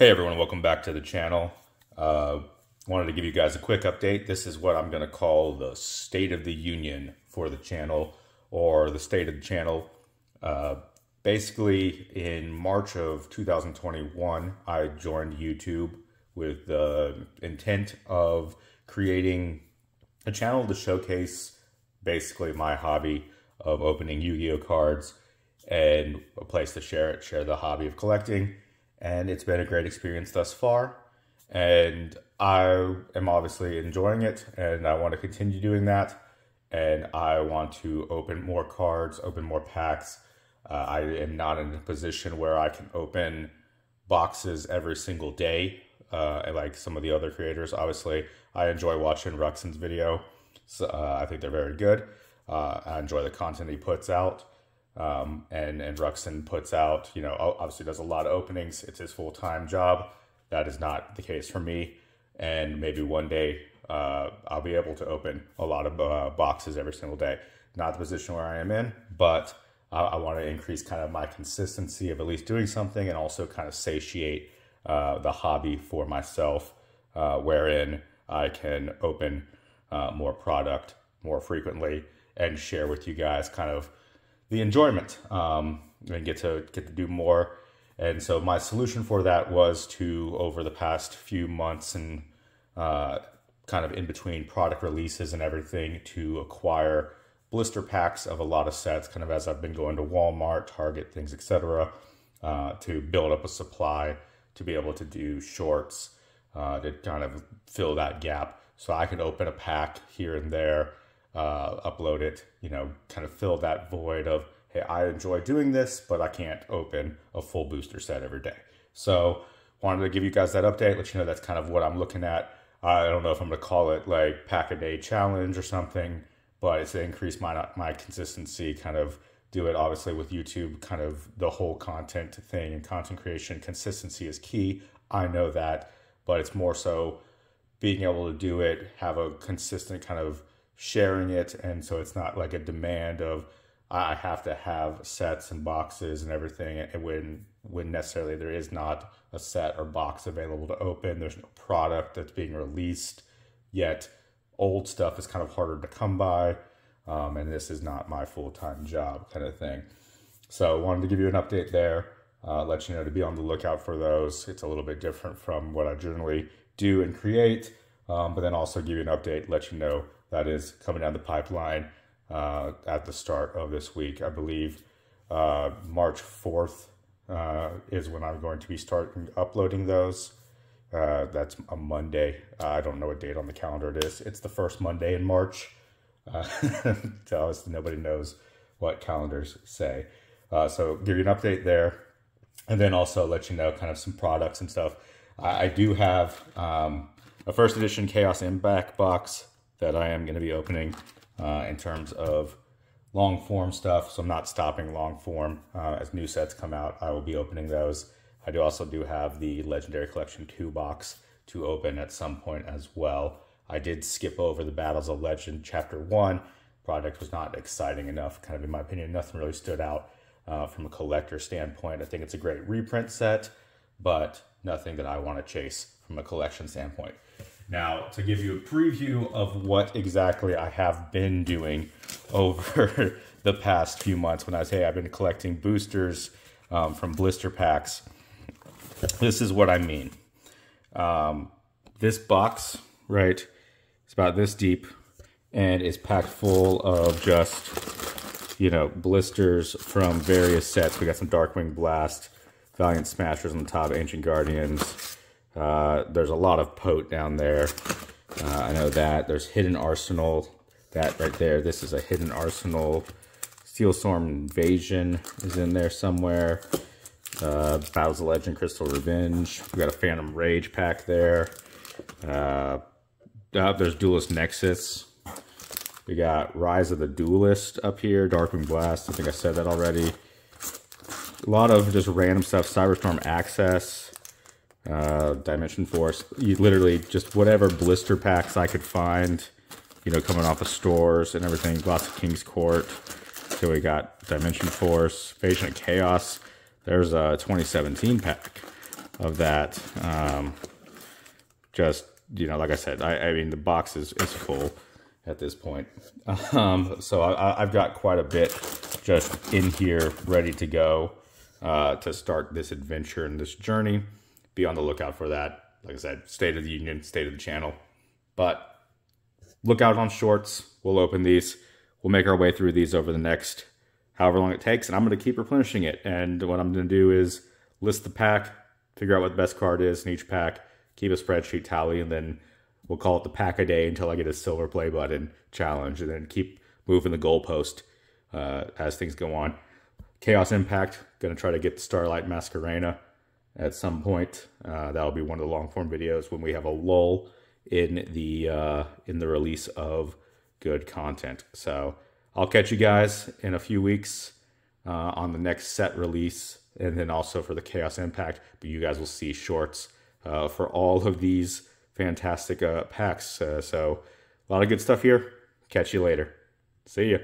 Hey everyone, welcome back to the channel. Uh, wanted to give you guys a quick update. This is what I'm going to call the State of the Union for the channel, or the State of the Channel. Uh, basically, in March of 2021, I joined YouTube with the intent of creating a channel to showcase basically my hobby of opening Yu-Gi-Oh cards and a place to share it, share the hobby of collecting and it's been a great experience thus far. And I am obviously enjoying it, and I want to continue doing that. And I want to open more cards, open more packs. Uh, I am not in a position where I can open boxes every single day, uh, like some of the other creators. Obviously, I enjoy watching Ruxin's video. So, uh, I think they're very good. Uh, I enjoy the content he puts out. Um, and and Ruxin puts out, you know, obviously does a lot of openings. It's his full time job. That is not the case for me. And maybe one day uh, I'll be able to open a lot of uh, boxes every single day. Not the position where I am in, but uh, I want to increase kind of my consistency of at least doing something, and also kind of satiate uh, the hobby for myself, uh, wherein I can open uh, more product more frequently and share with you guys kind of the enjoyment um, and get to get to do more. And so my solution for that was to over the past few months and uh, kind of in between product releases and everything to acquire blister packs of a lot of sets, kind of as I've been going to Walmart, Target, things, etc., uh, to build up a supply to be able to do shorts uh, to kind of fill that gap. So I can open a pack here and there uh, upload it, you know, kind of fill that void of, hey, I enjoy doing this, but I can't open a full booster set every day. So wanted to give you guys that update, let you know that's kind of what I'm looking at. I don't know if I'm going to call it like pack a day challenge or something, but it's to increase my my consistency, kind of do it obviously with YouTube, kind of the whole content thing and content creation. Consistency is key. I know that, but it's more so being able to do it, have a consistent kind of sharing it and so it's not like a demand of I have to have sets and boxes and everything and when when necessarily there is not a set or box available to open there's no product that's being released yet old stuff is kind of harder to come by um, and this is not my full-time job kind of thing. So I wanted to give you an update there uh, let you know to be on the lookout for those. It's a little bit different from what i generally do and create um, but then also give you an update let you know that is coming down the pipeline uh, at the start of this week. I believe uh, March 4th uh, is when I'm going to be starting uploading those. Uh, that's a Monday. I don't know what date on the calendar it is. It's the first Monday in March. Uh, to us, nobody knows what calendars say. Uh, so give you an update there. And then also let you know kind of some products and stuff. I, I do have um, a first edition Chaos Impact box that I am going to be opening uh, in terms of long form stuff. So I'm not stopping long form. Uh, as new sets come out, I will be opening those. I do also do have the Legendary Collection 2 box to open at some point as well. I did skip over the Battles of Legend Chapter 1. Project was not exciting enough, kind of in my opinion. Nothing really stood out uh, from a collector standpoint. I think it's a great reprint set, but nothing that I want to chase from a collection standpoint. Now, to give you a preview of what exactly I have been doing over the past few months when I say I've been collecting boosters um, from blister packs, this is what I mean. Um, this box, right, it's about this deep and is packed full of just, you know, blisters from various sets. We got some Darkwing Blast, Valiant Smashers on the top, Ancient Guardians, uh, there's a lot of pote down there. Uh, I know that. There's Hidden Arsenal. That right there. This is a Hidden Arsenal. Steel Storm Invasion is in there somewhere. Uh, Battles of Legend, Crystal Revenge. We got a Phantom Rage pack there. Uh, uh, there's Duelist Nexus. We got Rise of the Duelist up here. Darkwing Blast. I think I said that already. A lot of just random stuff. Cyberstorm Access uh, Dimension Force. You literally just whatever blister packs I could find, you know, coming off of stores and everything. Lots of King's Court. So we got Dimension Force, Patient Chaos. There's a 2017 pack. of that. Um, just, you know, like I said, I, I mean, the box is, is full at this point. Um, so I, have got quite a bit just in here ready to go uh, to start this adventure and this journey. Be on the lookout for that. Like I said, State of the Union, State of the Channel. But look out on shorts. We'll open these. We'll make our way through these over the next however long it takes. And I'm going to keep replenishing it. And what I'm going to do is list the pack, figure out what the best card is in each pack, keep a spreadsheet tally, and then we'll call it the pack a day until I get a silver play button challenge, and then keep moving the goalpost uh, as things go on. Chaos Impact, going to try to get the Starlight Masquerena at some point. Uh, that'll be one of the long form videos when we have a lull in the uh, in the release of good content. So I'll catch you guys in a few weeks uh, on the next set release and then also for the Chaos Impact. But you guys will see shorts uh, for all of these fantastic uh, packs. Uh, so a lot of good stuff here. Catch you later. See ya.